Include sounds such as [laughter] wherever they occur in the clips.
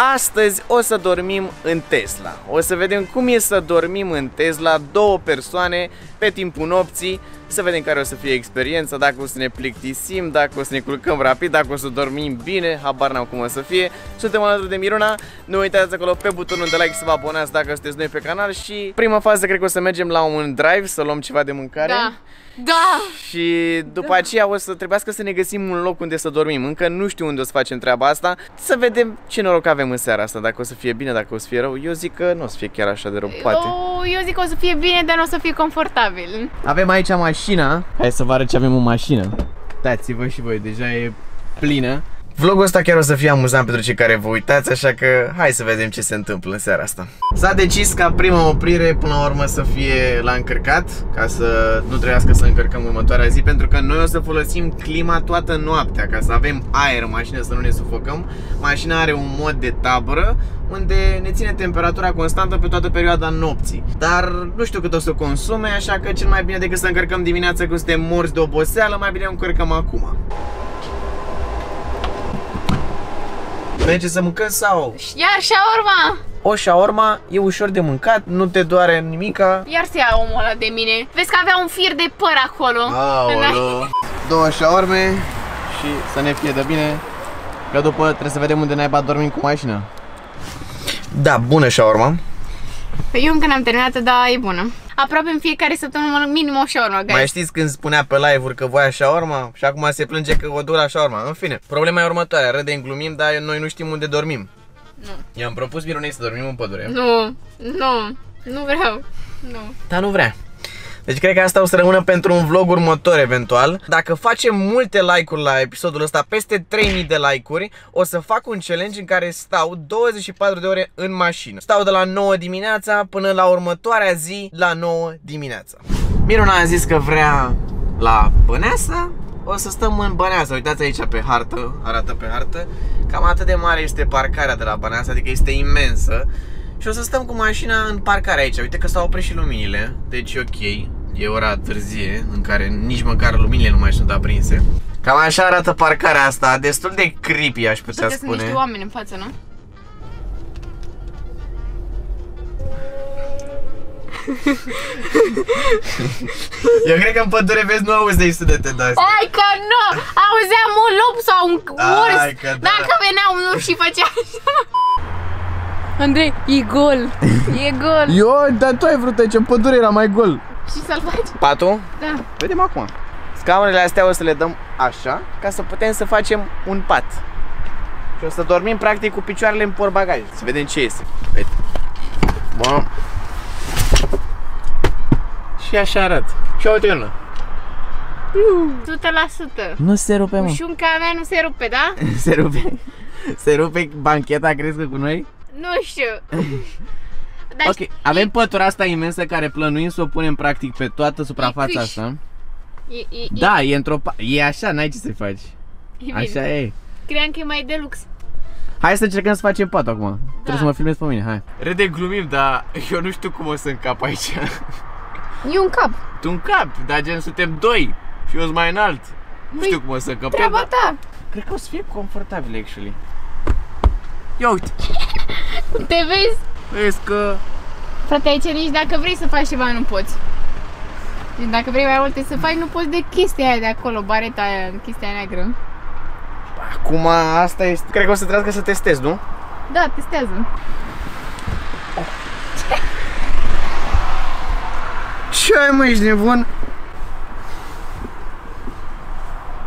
Astăzi o să dormim în Tesla. O să vedem cum e să dormim în Tesla două persoane pe timpul nopții, să vedem care o să fie experiența, dacă o să ne plictisim, dacă o să ne culcăm rapid, dacă o să dormim bine, habar n-am cum o să fie. Suntem alături de Miruna, nu uitați acolo pe butonul de like să vă abonați dacă sunteți noi pe canal și prima fază cred că o să mergem la un drive să luăm ceva de mâncare. Da. Da! Și după aceea o să trebuiască să ne găsim un loc unde să dormim. Încă nu știu unde o să facem treaba asta. Să vedem ce noroc avem în seara asta. Dacă o să fie bine, dacă o să fie rău. Eu zic că nu o să fie chiar așa de rău, poate. Oh, eu zic că o să fie bine, dar nu o să fie confortabil. Avem aici mașina. Hai să vă arăt ce avem în mașină. Dați-vă și voi, deja e plină. Vlogul ăsta chiar o să fie amuzant pentru cei care vă uitați, așa că hai să vedem ce se întâmplă în seara asta. S-a decis ca prima oprire până la urmă să fie la încărcat, ca să nu trebuiască să încărcăm următoarea zi, pentru că noi o să folosim clima toată noaptea, ca să avem aer în mașină, să nu ne sufocăm. Mașina are un mod de tabără, unde ne ține temperatura constantă pe toată perioada nopții. Dar nu știu cât o să consume, așa că cel mai bine decât să încărcăm dimineața când suntem morți de oboseală, mai bine o încărcăm acum. Merge să mâncăm sau? Iar shawarma! O shawarma e ușor de mâncat, nu te doare nimica. Iar se ia omul ăla de mine. Vezi că avea un fir de păr acolo. Aolo. Două shawarme și să ne fie de bine. Că după trebuie să vedem unde naiba dormim cu mașina. Da, bună shawarma. Păi eu încă n-am terminat, dar e bună. Aproape în fiecare săptămână mănânc minim o shawarma, guys. Mai știți când spunea pe live-uri că voia shawarma și acum se plânge că o duc la shawarma. În fine, problema e următoarea, râdem, glumim, dar noi nu știm unde dormim. Nu. I-am propus Mironei să dormim în pădure. Nu, nu, nu vreau. Nu. Dar nu vrea. Deci cred că asta o să rămână pentru un vlog următor eventual. Dacă facem multe like-uri la episodul ăsta, peste 3000 de like-uri, o să fac un challenge în care stau 24 de ore în mașină. Stau de la 9 dimineața până la următoarea zi la 9 dimineața. Miruna a zis că vrea la Băneasa, o să stăm în Băneasa. Uitați aici pe hartă, arată pe hartă. Cam atât de mare este parcarea de la Băneasa, adică este imensă. Și o să stăm cu mașina în parcare aici. Uite că s-au oprit și luminile, deci e ok. E ora târzie, în care nici măcar luminile nu mai sunt aprinse. Cam așa arată parcarea asta, destul de creepy aș putea Știi că sunt spune. niște oameni în față, nu? [laughs] Eu cred că în pădure vezi nu auzi de sunete de astea. Hai că nu! Auzeam un lup sau un urs! Hai că da. Dacă venea un urs și făcea așa. Andrei, e gol! E gol! Eu, dar tu ai vrut aici, în pădure era mai gol. Și să-l faci? Patul? Da. Vedem acum. Scaunele astea o să le dăm așa, ca să putem să facem un pat. Și o să dormim practic cu picioarele în portbagaj. Să vedem ce iese. Uite. Bun. Și așa arată. Și uite Iona. 100%. Nu se rupe, mă. Ușunca mea nu se rupe, da? [laughs] Se rupe. Se rupe bancheta, crezi că cu noi? Nu știu. [laughs] Dar Ok, știi- avem pătura asta imensă care plănuim să o punem practic pe toată suprafața câș. asta. E, e, e, Da, e într-o... pa- E așa, n-ai ce să faci. e bine. Așa e. Cream că e mai deluxe. Hai să încercăm să facem pat acum. Trebuie să mă filmezi pe mine, hai. Râde glumim, dar eu nu știu cum o să încap aici. E un cap. tu încap, dar gen suntem doi și eu sunt mai înalt. Nu Păi, știu cum o să încap. Treaba dar ta. Cred că o să fie confortabil, actually. Ia uite, Te vezi? Vezi că... Frate, aici nici dacă vrei să faci ceva nu poți. Deci dacă vrei mai multe să faci, nu poți de chestia aia de acolo, bareta aia, chestia neagră. Acum asta este... Cred că o să trească să testez, nu? Da, testează. Ce ai mă, ești nebun?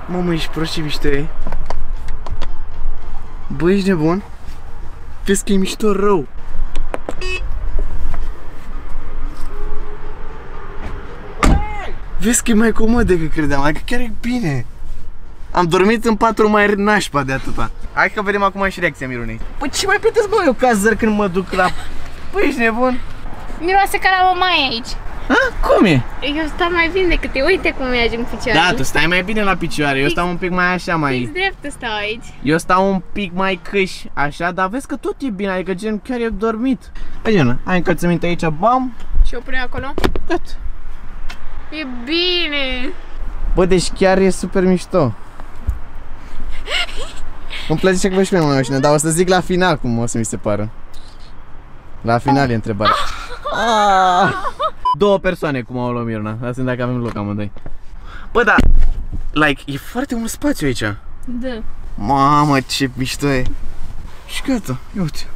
Mamă, ești prost ce mișto e. Bă, ești nebun? Vezi că e mișto rău. Vezi că e mai comod decât credeam, adică chiar e bine. Am dormit în patru mai nașpa de atâta. Hai că vedem acum și reacția Mirunei. Păi ce mai plătesc mă eu ca zăr când mă duc la... Păi ești nebun? Miroase ca la mamaie aici. Ha? Cum e? Eu stau mai bine decât eu. Uite cum merge în picioare. Da, tu stai mai bine la picioare, eu Fix. stau un pic mai așa mai... Fix dreptă stau aici. Eu stau un pic mai câș, așa, dar vezi că tot e bine, adică gen chiar e dormit. Hai, Iona, hai încălțăminte aici, bam, Și o pune acolo. gata. E bine. Bă, deci chiar e super mișto. Îmi place ce văd și mie mașină, dar o să zic la final cum o să mi se pară. La final e întrebarea. Ah! Două persoane cum au luat Mirna. Asta dacă avem loc amândoi. Bă, da, like, e foarte mult spațiu aici. Da. Mamă, ce mișto e. Și gata, ia uite.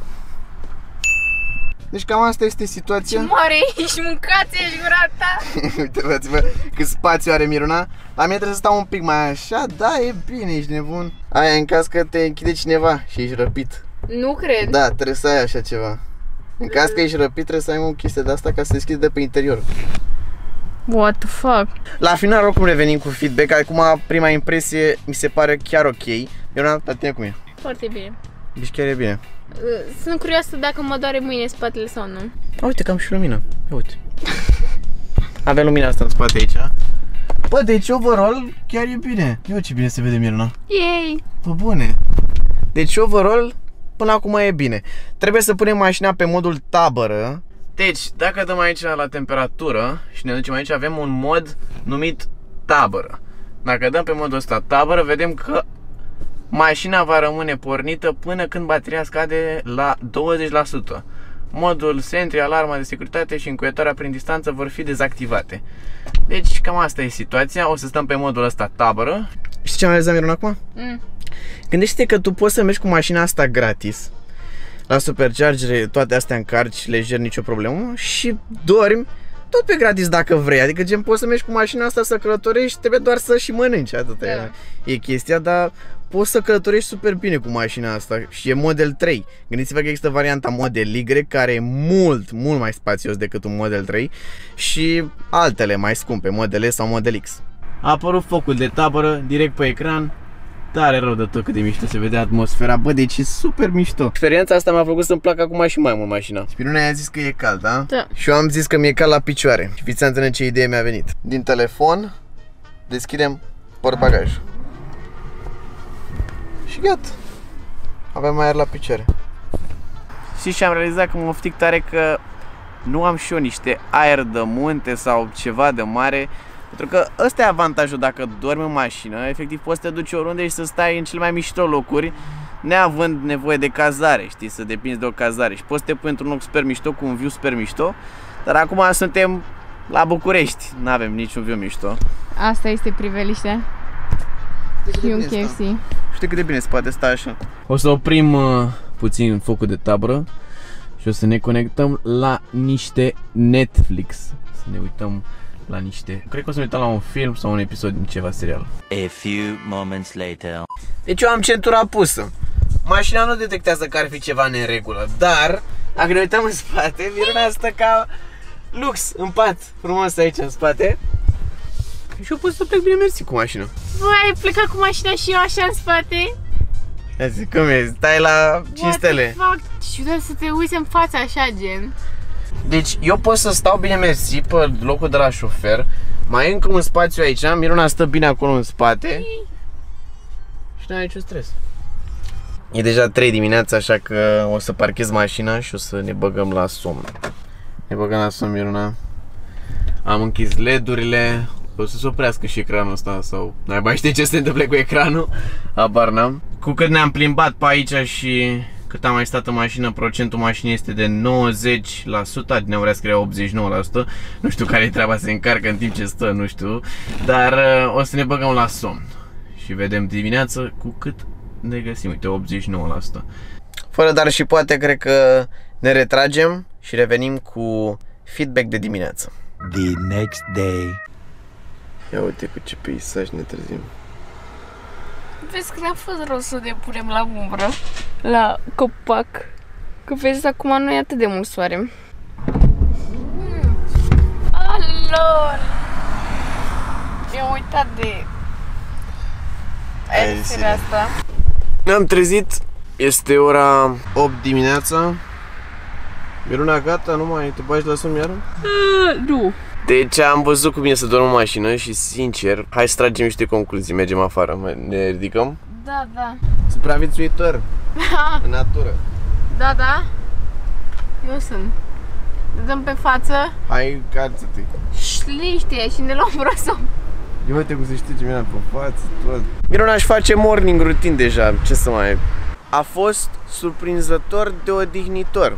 Deci cam asta este Ce situația. mare ești, mâncați ești gura ta. Uitați-vă cât spațiu are Miruna. La mine trebuie să stau un pic mai așa, da, e bine, ești nebun. Aia în caz că te închide cineva și ești răpit. Nu cred. Da, trebuie să ai așa ceva. În caz că ești răpit, trebuie să ai o chestie de asta ca să se deschide de pe interior. What the fuck? La final, oricum revenim cu feedback. Acum, prima impresie mi se pare chiar ok. Miruna, la tine cum e? Foarte bine. Deci chiar e bine. Uh, Sunt curioasă dacă mă doare mâine spatele sau nu. A, uite că am și lumină. Ia uite. Avem lumina asta în spate aici. Bă, deci overall chiar e bine. Ia ce bine se vede Mirna. Yay! Bă, bune. Deci overall până acum e bine. Trebuie să punem mașina pe modul tabără. Deci, dacă dăm aici la temperatură și ne ducem aici, avem un mod numit tabără. Dacă dăm pe modul ăsta tabără, vedem că mașina va rămâne pornită până când bateria scade la 20%. Modul sentry, alarma de securitate și încuietoarea prin distanță vor fi dezactivate. Deci cam asta e situația, o să stăm pe modul ăsta tabără. Știi ce am realizat Miron acum? Mm. Gândește-te că tu poți să mergi cu mașina asta gratis la superchargere, toate astea încarci lejer, nicio problemă și dormi tot pe gratis dacă vrei, adică gen poți să mergi cu mașina asta să călătorești, trebuie doar să și mănânci, atât Da. e, e chestia, dar poți să călătorești super bine cu mașina asta și e Model 3. Gândiți-vă că există varianta Model Y care e mult, mult mai spațios decât un Model 3 și altele mai scumpe, Model S sau Model X. A apărut focul de tabără direct pe ecran, tare rău de tot cât de mișto se vede atmosfera, bă, deci e super mișto. Experiența asta m-a făcut să-mi placă acum și mai mult mașina. Spiruna i-a zis că e cald, da? Da. Și eu am zis că mi-e cald la picioare. Și fiți antene ce idee mi-a venit. Din telefon, deschidem portbagaj. Și gata. Avem aer la picioare. Și și am realizat că mă oftic tare că nu am și eu niște aer de munte sau ceva de mare pentru că ăsta e avantajul dacă dormi în mașină, efectiv poți să te duci oriunde și să stai în cele mai mișto locuri, neavând nevoie de cazare, știi, să depinzi de o cazare și poți să te pui într-un loc super mișto, cu un view super mișto, dar acum suntem la București, nu avem niciun view mișto. Asta este priveliștea. Și un KFC. Știi cât de bine se poate sta așa. O să oprim uh, puțin focul de tabără și o să ne conectăm la niște Netflix. Să ne uităm la niște... Cred că o să ne uităm la un film sau un episod din ceva serial. A few moments later. Deci eu am centura pusă. Mașina nu detectează că ar fi ceva neregulă, dar dacă ne uităm în spate, Miruna stă ca lux, în pat, frumos aici în spate. Și eu pot să plec bine mersi cu mașina. Voi ai plecat cu mașina și eu așa în spate? Ia zic, cum e? Stai la 5 What stele. the fuck? Ciudat să te uiți în fața așa, gen. Deci eu pot să stau bine mersi pe locul de la șofer, mai e încă un spațiu aici, Miruna stă bine acolo în spate și n-ai niciun stres. E deja 3 dimineața, așa că o să parchez mașina și o să ne băgăm la somn. Ne băgăm la somn, Miruna. Am închis LED-urile, o să se oprească și ecranul ăsta sau n-ai mai știi ce se întâmplă cu ecranul, habar n-am. Cu cât ne-am plimbat pe aici și cât am mai stat în mașină, procentul mașinii este de 90%, adineaurea scria 89%, nu știu care e treaba, se încarcă în timp ce stă, nu știu, dar uh, o să ne băgăm la somn și vedem dimineață cu cât ne găsim, uite, 89%. Fără dar și poate, cred că ne retragem și revenim cu feedback de dimineață. The next day. Ia uite cu ce peisaj ne trezim. Vezi că n-a fost rău să ne punem la umbră, la copac. Că vezi, acum nu e atât de mult soare. Alor! Mi-am uitat de aerisire asta. Ne-am trezit, este ora 8 dimineața. Miruna, gata, nu mai te bagi la somn iară? Nu. Deci am văzut cum e să dorm în mașină și sincer, hai să tragem niște concluzii, mergem afară, mai- ne ridicăm. Da, da. Supraviețuitor [laughs] în natură. Da, da. Eu sunt. Ne dăm pe față Hai, cață-te. și liniște și ne luăm brosom. Ia uite cum se șterge mine pe față, tot. Mirona își face morning routine deja, ce să mai... A fost surprinzător de odihnitor.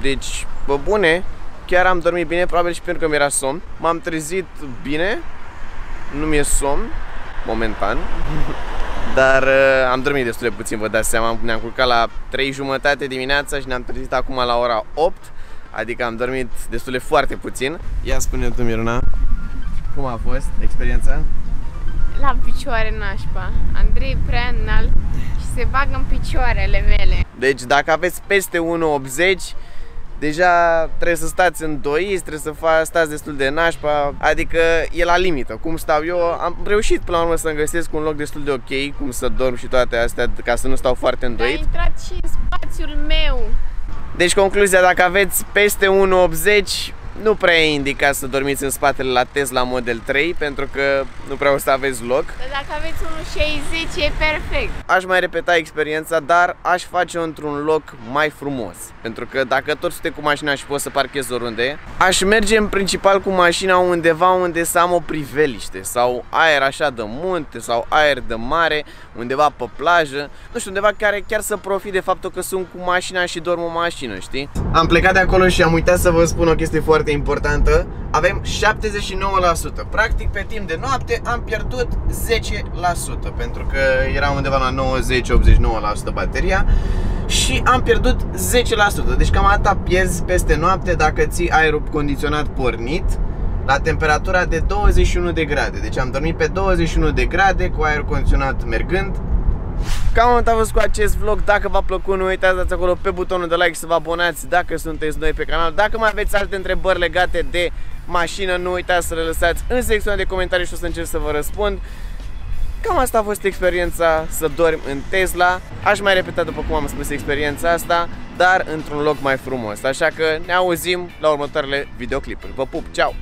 Deci, bă bune, chiar am dormit bine, probabil și pentru că mi-era somn. M-am trezit bine, nu mi-e somn, momentan. [laughs] Dar uh, am dormit destul de puțin, vă dați seama, ne-am culcat la 3 jumătate dimineața și ne-am trezit acum la ora 8 Adică am dormit destul de foarte puțin Ia spune tu, Miruna, cum a fost experiența? La picioare nașpa. Andrei e prea înalt și se bagă în picioarele mele. Deci dacă aveți peste 1,80 Deja trebuie să stați în doi, trebuie să fa- stați destul de nașpa, adică e la limită. Cum stau eu, am reușit până la urmă să-mi găsesc un loc destul de ok, cum să dorm și toate astea, ca să nu stau foarte Dar a îndoit. intrat și în spațiul meu. Deci concluzia, dacă aveți peste 1,80 nu prea e indicat să dormiți în spatele la Tesla Model 3 pentru că nu prea o să aveți loc. Dar dacă aveți 1,60 e perfect. Aș mai repeta experiența, dar aș face-o într-un loc mai frumos. Pentru că dacă tot sunteți cu mașina și poți să parchezi oriunde, aș merge în principal cu mașina undeva unde să am o priveliște sau aer așa de munte sau aer de mare, undeva pe plajă, nu știu, undeva care chiar să profit de faptul că sunt cu mașina și dorm în mașină, știi? Am plecat de acolo și am uitat să vă spun o chestie foarte importantă. Avem 79%. Practic pe timp de noapte am pierdut 10% pentru că era undeva la 90-89% bateria și am pierdut 10%. Deci cam atâta pierzi peste noapte dacă ții aerul condiționat pornit la temperatura de 21 de grade. Deci am dormit pe 21 de grade cu aer condiționat mergând. Cam atât a fost cu acest vlog. Dacă v-a plăcut, nu uitați dați acolo pe butonul de like să vă abonați dacă sunteți noi pe canal. Dacă mai aveți alte întrebări legate de mașină, nu uitați să le lăsați în secțiunea de comentarii și o să încerc să vă răspund. Cam asta a fost experiența să dormi în Tesla. Aș mai repeta după cum am spus experiența asta, dar într-un loc mai frumos. Așa că ne auzim la următoarele videoclipuri. Vă pup, ceau!